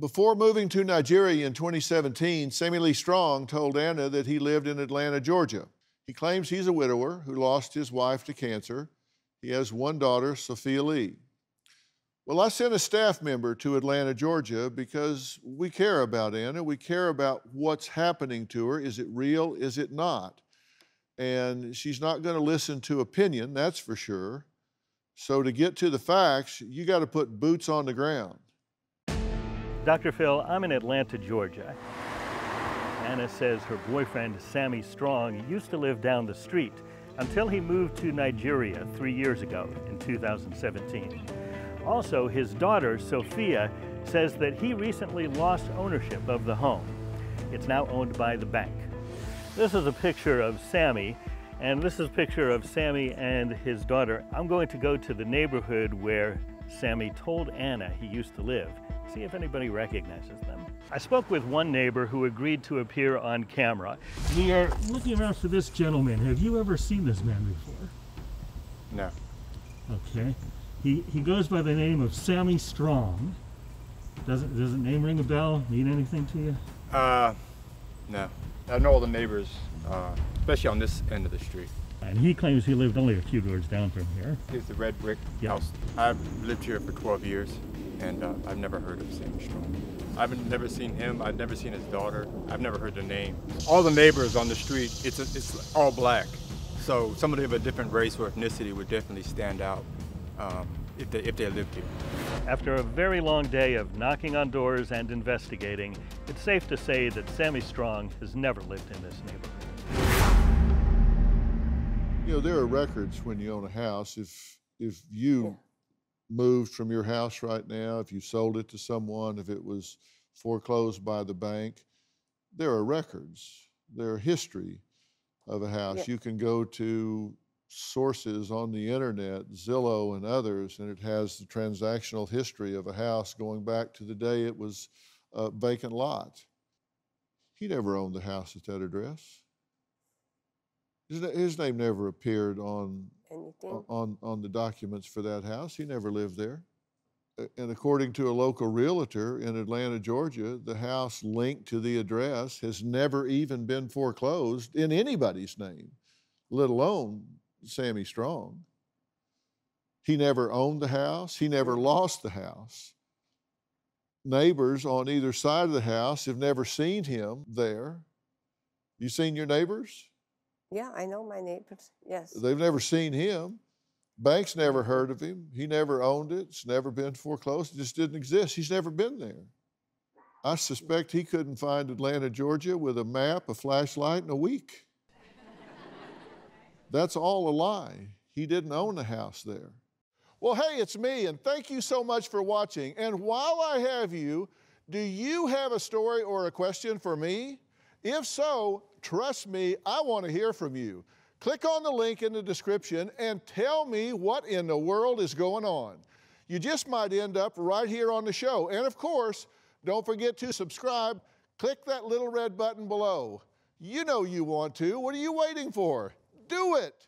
Before moving to Nigeria in 2017, Sammie Lee Strong told Anna that he lived in Atlanta, Georgia. He claims he's a widower who lost his wife to cancer. He has one daughter, Sophia Lee. Well, I sent a staff member to Atlanta, Georgia because we care about Anna. We care about what's happening to her. Is it real? Is it not? And she's not going to listen to opinion, that's for sure. So, to get to the facts, you got to put boots on the ground. Dr. Phil, I'm in Atlanta, Georgia. Anna says her boyfriend, Sammie Strong, used to live down the street until he moved to Nigeria three years ago in 2017. Also, his daughter, Sophia, says that he recently lost ownership of the home. It's now owned by the bank. This is a picture of Sammie, and this is a picture of Sammie and his daughter. I'm going to go to the neighborhood where Sammie told Anna he used to live see if anybody recognizes them. I spoke with one neighbor who agreed to appear on camera. We are looking around for this gentleman. Have you ever seen this man before? No. Okay. He, he goes by the name of Sammie Strong. Doesn't does the name ring a bell? Mean anything to you? Uh, no. I know all the neighbors, uh, especially on this end of the street. And he claims he lived only a few doors down from here. Here's the red brick Yep. house. I've lived here for 12 years, and uh, I've never heard of Sammie Strong. I've never seen him. I've never seen his daughter. I've never heard the name. All the neighbors on the street, it's a, it's all black. So somebody of a different race or ethnicity would definitely stand out um, if they if they lived here. After a very long day of knocking on doors and investigating, it's safe to say that Sammie Strong has never lived in this neighborhood. You know, there are records when you own a house. If if you moved from your house right now, if you sold it to someone, if it was foreclosed by the bank, there are records. There are history of a house. Yeah. You can go to sources on the internet, Zillow and others, and it has the transactional history of a house going back to the day it was a vacant lot. He never owned the house at that address. His, his name never appeared on Anything? on, on the documents for that house. He never lived there. And according to a local realtor in Atlanta, Georgia, the house linked to the address has never even been foreclosed in anybody's name, let alone Sammie Strong. He never owned the house, he never hmm. lost the house. Neighbors on either side of the house have never seen him there. You seen your neighbors? Yeah, I know my neighbors. Yes. They've never seen him. Banks never heard of him. He never owned it. It's never been foreclosed. It just didn't exist. He's never been there. I suspect he couldn't find Atlanta, Georgia with a map, a flashlight, in a week. That's all a lie. He didn't own the house there. Well, hey, it's me, and thank you so much for watching. And while I have you, do you have a story or a question for me? If so, trust me, I want to hear from you. Click on the link in the description and tell me what in the world is going on. You just might end up right here on the show. And of course, don't forget to subscribe. Click that little red button below. You know you want to. What are you waiting for? Do it.